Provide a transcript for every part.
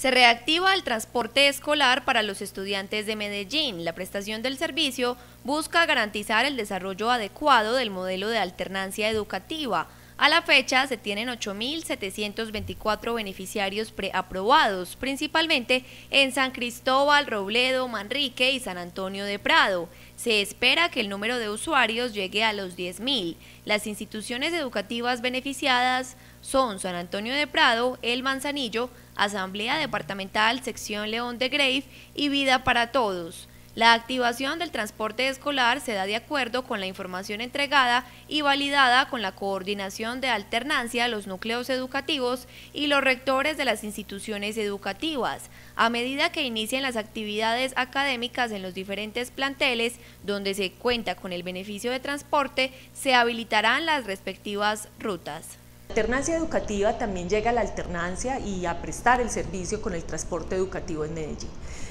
Se reactiva el transporte escolar para los estudiantes de Medellín. La prestación del servicio busca garantizar el desarrollo adecuado del modelo de alternancia educativa. A la fecha se tienen 8.724 beneficiarios preaprobados, principalmente en San Cristóbal, Robledo, Manrique y San Antonio de Prado. Se espera que el número de usuarios llegue a los 10.000. Las instituciones educativas beneficiadas son San Antonio de Prado, El Manzanillo, Asamblea Departamental Sección León de Grave y Vida para Todos. La activación del transporte escolar se da de acuerdo con la información entregada y validada con la coordinación de alternancia los núcleos educativos y los rectores de las instituciones educativas, a medida que inicien las actividades académicas en los diferentes planteles donde se cuenta con el beneficio de transporte, se habilitarán las respectivas rutas. Alternancia educativa también llega a la alternancia y a prestar el servicio con el transporte educativo en Medellín.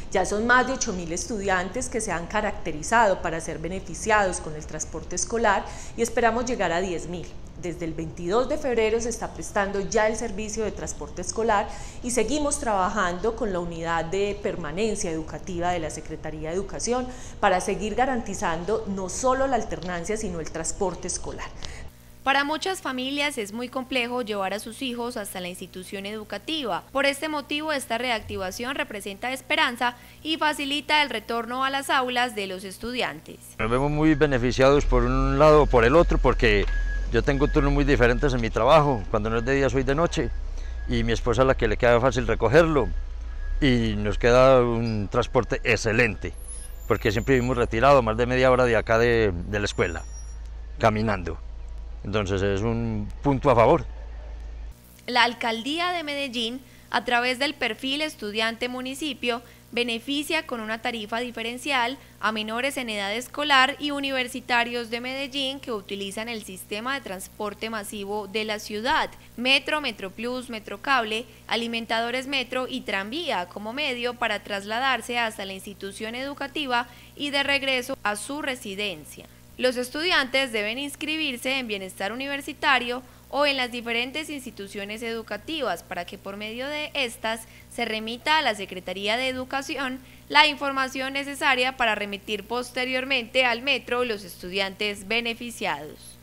Ya son más de 8.000 estudiantes que se han caracterizado para ser beneficiados con el transporte escolar y esperamos llegar a 10.000. Desde el 22 de febrero se está prestando ya el servicio de transporte escolar y seguimos trabajando con la unidad de permanencia educativa de la Secretaría de Educación para seguir garantizando no solo la alternancia, sino el transporte escolar. Para muchas familias es muy complejo llevar a sus hijos hasta la institución educativa. Por este motivo, esta reactivación representa esperanza y facilita el retorno a las aulas de los estudiantes. Nos vemos muy beneficiados por un lado o por el otro porque yo tengo turnos muy diferentes en mi trabajo. Cuando no es de día soy de noche y mi esposa es la que le queda fácil recogerlo y nos queda un transporte excelente porque siempre vivimos retirados más de media hora de acá de, de la escuela, caminando. Entonces es un punto a favor. La alcaldía de Medellín, a través del perfil estudiante municipio, beneficia con una tarifa diferencial a menores en edad escolar y universitarios de Medellín que utilizan el sistema de transporte masivo de la ciudad, Metro, Metro Plus, Metro Cable, alimentadores Metro y tranvía como medio para trasladarse hasta la institución educativa y de regreso a su residencia. Los estudiantes deben inscribirse en Bienestar Universitario o en las diferentes instituciones educativas para que por medio de estas se remita a la Secretaría de Educación la información necesaria para remitir posteriormente al metro los estudiantes beneficiados.